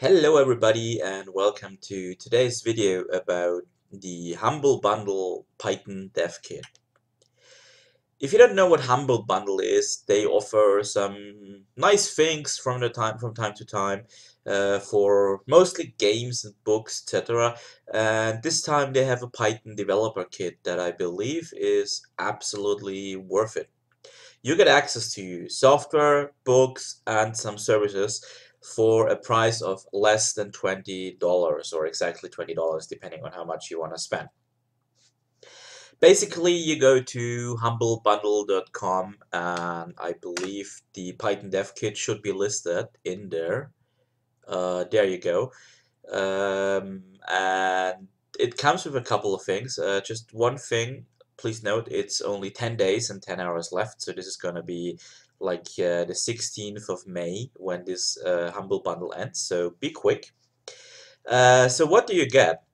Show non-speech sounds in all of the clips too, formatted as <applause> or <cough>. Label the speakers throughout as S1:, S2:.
S1: Hello everybody and welcome to today's video about the Humble Bundle Python Dev Kit. If you don't know what Humble Bundle is, they offer some nice things from the time from time to time uh, for mostly games and books, etc. And this time they have a Python developer kit that I believe is absolutely worth it. You get access to software, books, and some services for a price of less than $20 or exactly $20 depending on how much you want to spend. Basically, you go to humblebundle.com and I believe the Python Dev Kit should be listed in there. Uh, there you go. Um, and it comes with a couple of things. Uh, just one thing, please note, it's only 10 days and 10 hours left. So this is going to be like uh, the 16th of May when this uh, Humble Bundle ends, so be quick. Uh, so what do you get?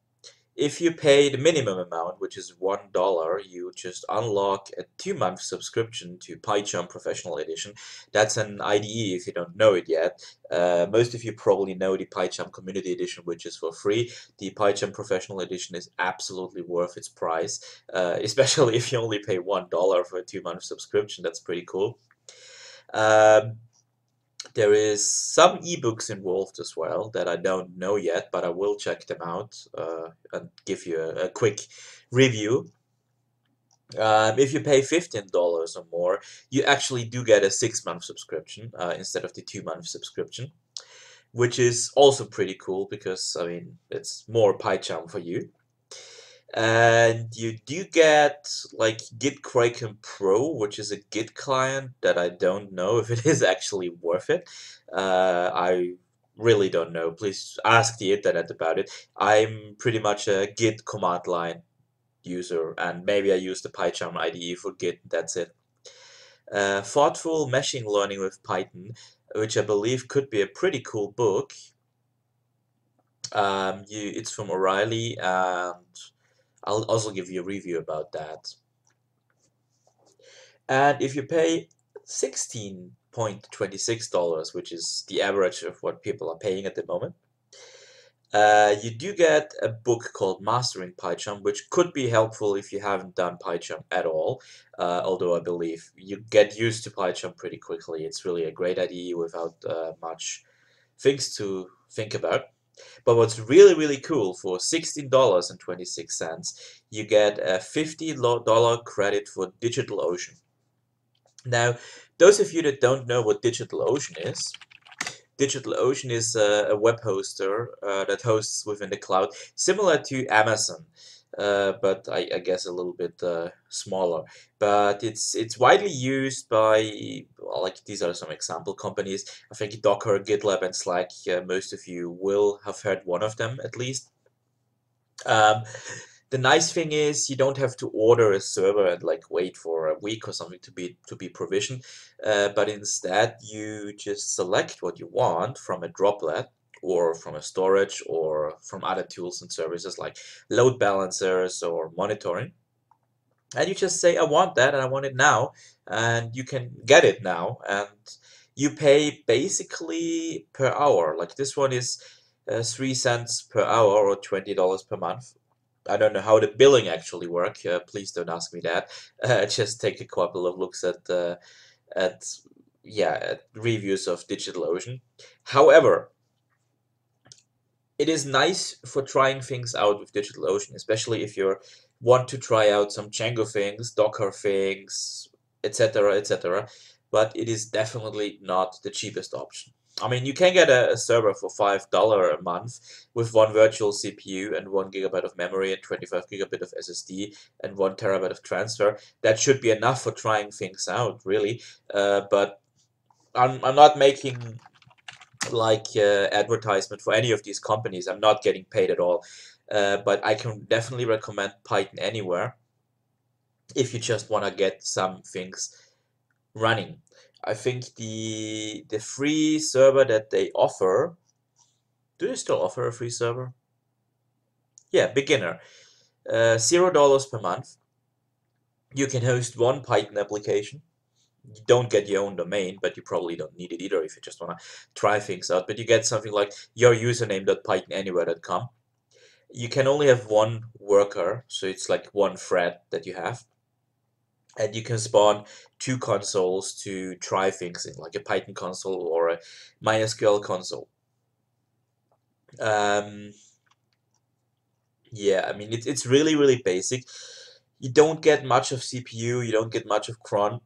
S1: If you pay the minimum amount, which is $1, you just unlock a two-month subscription to PyCharm Professional Edition. That's an IDE if you don't know it yet. Uh, most of you probably know the PyCharm Community Edition, which is for free. The PyCharm Professional Edition is absolutely worth its price, uh, <laughs> especially if you only pay $1 for a two-month subscription. That's pretty cool. Um, there is some ebooks involved as well that I don't know yet, but I will check them out uh, and give you a, a quick review. Um, if you pay $15 or more, you actually do get a six-month subscription uh, instead of the two-month subscription, which is also pretty cool because, I mean, it's more PyCharm for you and you do get like GitKraken Pro, which is a Git client that I don't know if it <laughs> is actually worth it. Uh, I really don't know. Please ask the internet about it. I'm pretty much a Git command line user, and maybe I use the PyCharm IDE for Git. That's it. Uh, Thoughtful Machine Learning with Python, which I believe could be a pretty cool book. Um, you, it's from O'Reilly and I'll also give you a review about that. And if you pay $16.26, which is the average of what people are paying at the moment, uh, you do get a book called Mastering PyCharm, which could be helpful if you haven't done PyCharm at all. Uh, although I believe you get used to PyCharm pretty quickly. It's really a great IDE without uh, much things to think about. But what's really, really cool for $16.26, you get a $50 credit for DigitalOcean. Now, those of you that don't know what DigitalOcean is, DigitalOcean is a, web hoster uh, that hosts within the cloud, similar to Amazon but I, I, guess a little bit uh, smaller. But it's it's widely used by well, like these are some example companies. I think Docker, GitLab, and Slack. Uh, most of you will have heard one of them at least. Um, the nice thing is you don't have to order a server and like wait for a week or something to be to be provisioned, uh, but instead you just select what you want from a droplet or from a storage or from other tools and services like load balancers or monitoring. And you just say, I want that and I want it now. And you can get it now. And you pay basically per hour. Like this one is uh, 3 cents per hour or $20 per month. I don't know how the billing actually work. Uh, please don't ask me that. <laughs> Uh, just take a couple of looks at uh, at yeah at reviews of DigitalOcean. However, it is nice for trying things out with DigitalOcean, especially if you want to try out some Django things, Docker things, etc., etc. But it is definitely not the cheapest option. I mean, you can get a, a server for $5 a month with one virtual CPU and 1 gigabyte of memory and 25 gigabit of SSD and 1 terabyte of transfer. That should be enough for trying things out, really. Uh, but I'm, I'm not making like uh, advertisement for any of these companies. I'm not getting paid at all. Uh, but I can definitely recommend PythonAnywhere if you just want to get some things running. I think the the free server that they offer, do they still offer a free server? Yeah, beginner, uh, zero dollars per month. You can host one Python application you don't get your own domain, but you probably don't need it either if you just want to try things out. But you get something like your username.pythonanywhere.com. You can only have one worker, so it's like one thread that you have. And you can spawn two consoles to try things in, like a Python console or a MySQL console. Um, yeah, I mean, it, it's really, really basic. You don't get much of CPU, you don't get much of cron,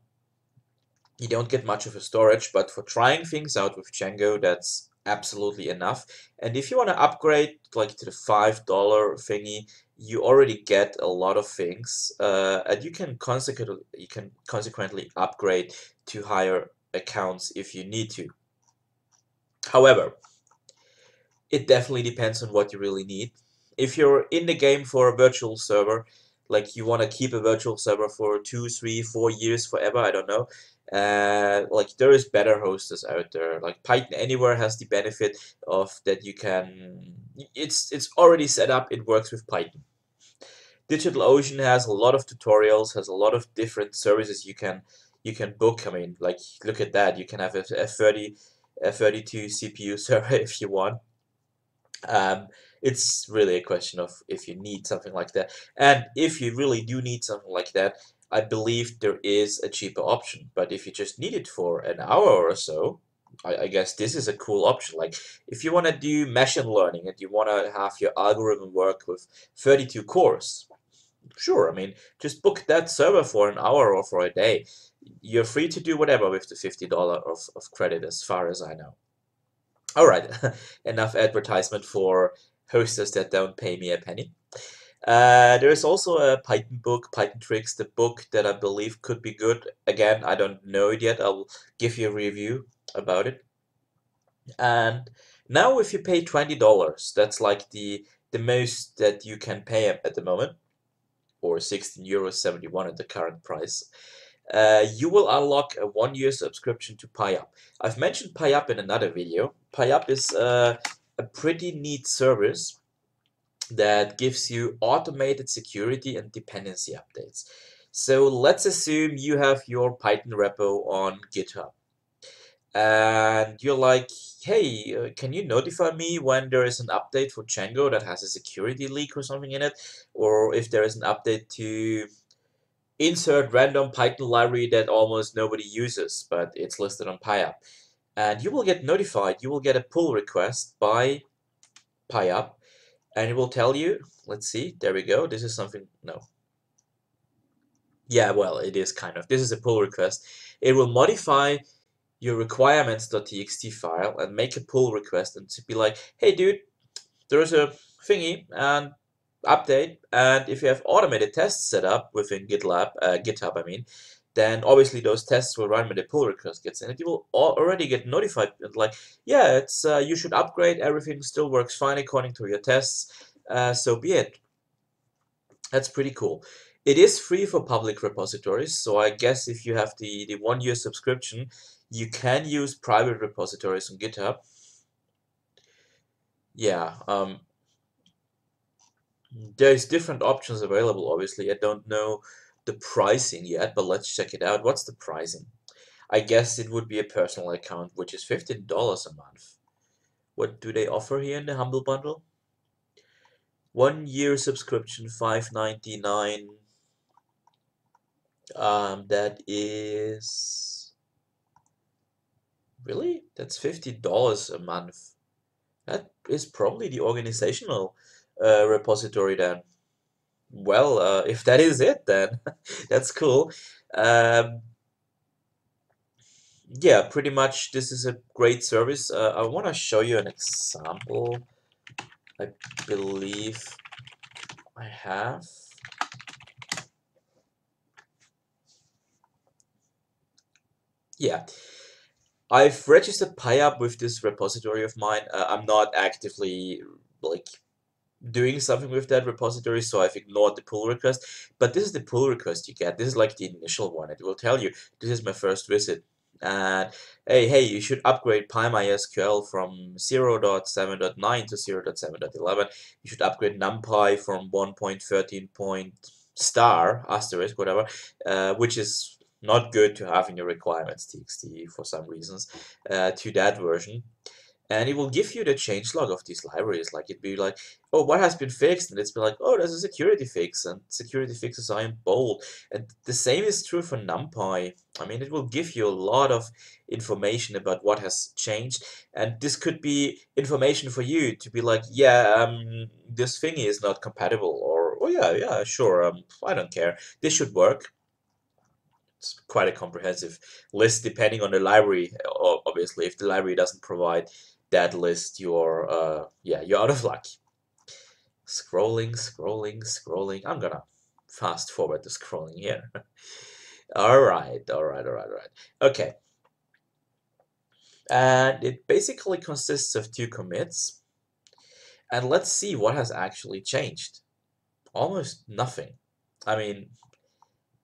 S1: you don't get much of a storage, but for trying things out with Django, that's absolutely enough. And if you want to upgrade like to the $5 thingy, you already get a lot of things, uh, and you can consequently you can consequently upgrade to higher accounts if you need to. However, it definitely depends on what you really need. If you're in the game for a virtual server, like you want to keep a virtual server for two, three, four years, forever, I don't know, uh, like there is better hosters out there. Like PythonAnywhere has the benefit of that you can it's it's already set up. It works with python. DigitalOcean has a lot of tutorials has a lot of different services you can you can book. I mean like look at that. You can have a, a 30 a 32 CPU <laughs> server if you want. Um, it's really a question of if you need something like that. And if you really do need something like that I believe there is a cheaper option. But if you just need it for an hour or so, I, I guess this is a cool option. Like if you want to do machine learning and you want to have your algorithm work with 32 cores, sure. I mean, just book that server for an hour or for a day. You're free to do whatever with the $50 of, of credit as far as I know. All right, <laughs> enough advertisement for hosters that don't pay me a penny. Uh, there is also a Python book, Python Tricks, the book that I believe could be good. Again, I don't know it yet. I'll give you a review about it. And now if you pay $20, that's like the, the most that you can pay at the moment, or 16 euros 71 at the current price. Uh, you will unlock a one-year subscription to PyUp. I've mentioned PyUp in another video. PyUp is uh, a pretty neat service that gives you automated security and dependency updates. So let's assume you have your Python repo on GitHub and you're like, hey, uh, can you notify me when there is an update for Django that has a security leak or something in it? Or if there is an update to insert random Python library that almost nobody uses, but it's listed on PyUp. And you will get notified, you will get a pull request by PyUp and it will tell you let's see there we go this is something no. Yeah well it is kind of this is a pull request. It will modify your requirements.txt file and make a pull request and to be like hey dude there's a thingy and update and if you have automated tests set up within GitLab uh, GitHub I mean then obviously those tests will run when the pull request gets in and you will already get notified like yeah it's uh, you should upgrade everything still works fine according to your tests uh, so be it. That's pretty cool. It is free for public repositories so I guess if you have the the one year subscription you can use private repositories on github. Yeah um, there's different options available obviously. I don't know the pricing yet, but let's check it out. What's the pricing? I guess it would be a personal account, which is $15 a month. What do they offer here in the Humble Bundle? One year subscription, $5.99. Um, that is... Really? That's $50 a month. That is probably the organizational uh, repository then well, uh, if that is it, then <laughs> that's cool. Um, yeah, pretty much this is a great service. Uh, I want to show you an example. I believe I have. Yeah. I've registered PyUp with this repository of mine. Uh, I'm not actively like doing something with that repository, so I've ignored the pull request. But this is the pull request you get. This is like the initial one. It will tell you, this is my first visit. And hey, hey, you should upgrade PyMySQL from 0.7.9 to 0.7.11. You should upgrade NumPy from 1.13 point star, asterisk, whatever, uh, which is not good to have in your requirements txt for some reasons uh, to that version and it will give you the change log of these libraries. Like it'd be like, oh, what has been fixed? And it's been like, oh, there's a security fix, and security fixes are in bold. And the same is true for NumPy. I mean, it will give you a lot of information about what has changed, and this could be information for you to be like, yeah, um, this thingy is not compatible, or oh yeah, yeah, sure, um, I don't care. This should work it's quite a comprehensive list depending on the library obviously if the library doesn't provide that list, you're uh, yeah, you're out of luck. Scrolling, scrolling, scrolling. I'm gonna fast forward the scrolling here. <laughs> all right, all right, all right, all right. Okay. And it basically consists of two commits. And let's see what has actually changed. Almost nothing. I mean,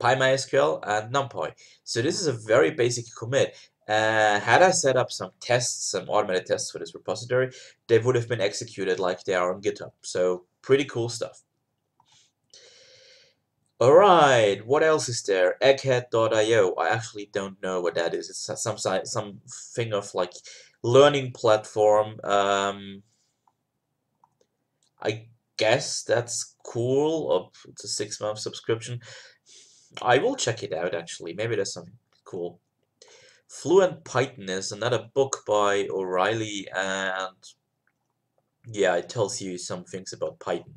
S1: PyMySQL and NumPy. So this is a very basic commit. Uh, had I set up some tests, some automated tests for this repository, they would have been executed like they are on GitHub. So pretty cool stuff. Alright, what else is there? Egghead.io. I actually don't know what that is. It's some some thing of like learning platform. Um, I guess that's cool. It's a six month subscription. I will check it out actually. Maybe there's something cool. Fluent Python is another book by O'Reilly and yeah, it tells you some things about Python.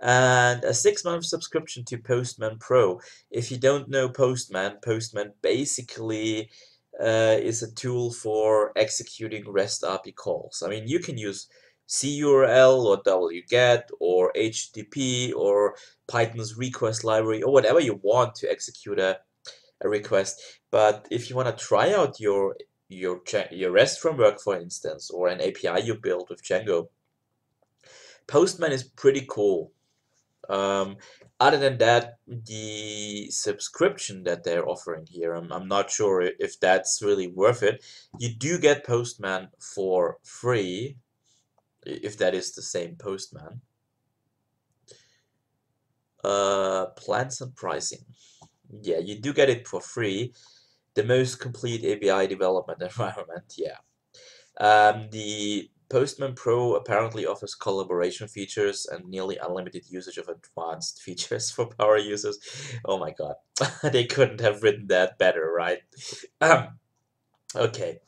S1: and a six-month subscription to Postman Pro. If you don't know Postman, Postman basically uh, is a tool for executing REST API calls. I mean, you can use CURL or wget or HTTP or Python's request library or whatever you want to execute a a request. But if you want to try out your your your REST framework, for instance, or an API you build with Django, Postman is pretty cool. Um, other than that, the subscription that they're offering here, I'm, I'm not sure if that's really worth it. You do get Postman for free, if that is the same Postman. Uh, plans and pricing yeah, you do get it for free. The most complete API development <laughs> environment, yeah. Um, the Postman Pro apparently offers collaboration features and nearly unlimited usage of advanced <laughs> features for power users. Oh my god, <laughs> they couldn't have written that better, right? Um, <clears throat> okay.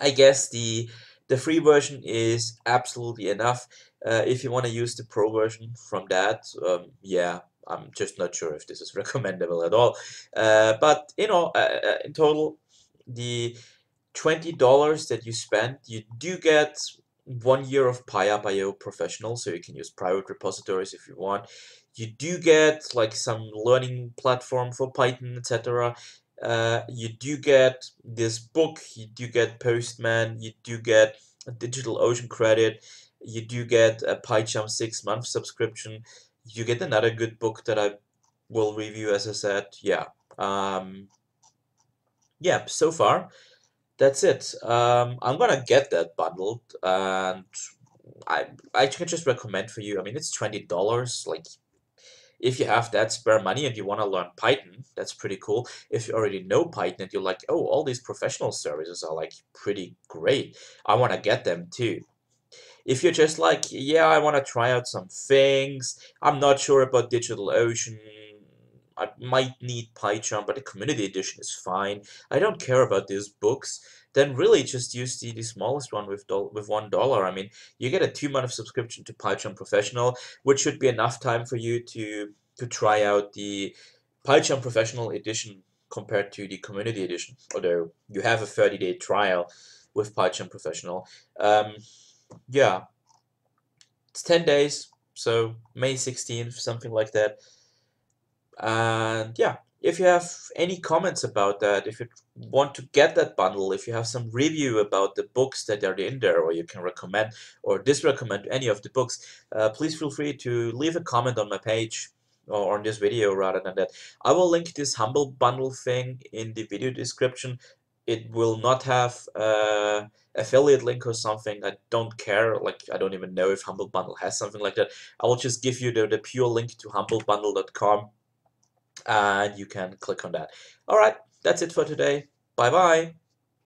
S1: I guess the the free version is absolutely enough. Uh, if you want to use the pro version from that, um, yeah, I'm just not sure if this is <laughs> recommendable at all. Uh, but you know, uh, uh in total, the twenty dollars that you spend, you do get one year of PyUp.io professional, so you can use private repositories if you want. You do get like some learning platform for Python, etc. Uh, you do get this book. You do get Postman. You do get a DigitalOcean credit. You do get a PyCharm six month subscription you get another good book that I will review as I said yeah um, yeah so far that's it um, I'm gonna get that bundled and I I can just recommend for you I mean it's $20 like if you have that spare money and you want to learn Python, that's pretty cool. If you already know Python and you're like, oh, all these professional services are like pretty great. I want to get them too. If you're just like, yeah, I want to try out some things, I'm not sure about DigitalOcean, I might need PyCharm, but the community edition is fine. I don't care about these books. Then really just use the, the smallest one with with one dollar. I mean, you get a two month subscription to PyCharm Professional, which should be enough time for you to to try out the PyCharm Professional edition compared to the community edition. Although you have a 30 day trial with PyCharm Professional. Um, yeah, it's 10 days, so May 16th, something like that. And yeah, if you have any comments about that, if you want to get that bundle, if you have some review about the books that are in there, or you can recommend or disrecommend any of the books, uh, please feel free to leave a comment on my page or on this video rather than that. I will link this Humble Bundle thing in the video description it will not have uh, affiliate link or something. I don't care. Like I don't even know if Humble Bundle has something like that. I will just give you the, the pure link to humblebundle.com and you can click on that. All right, that's it for today. Bye bye.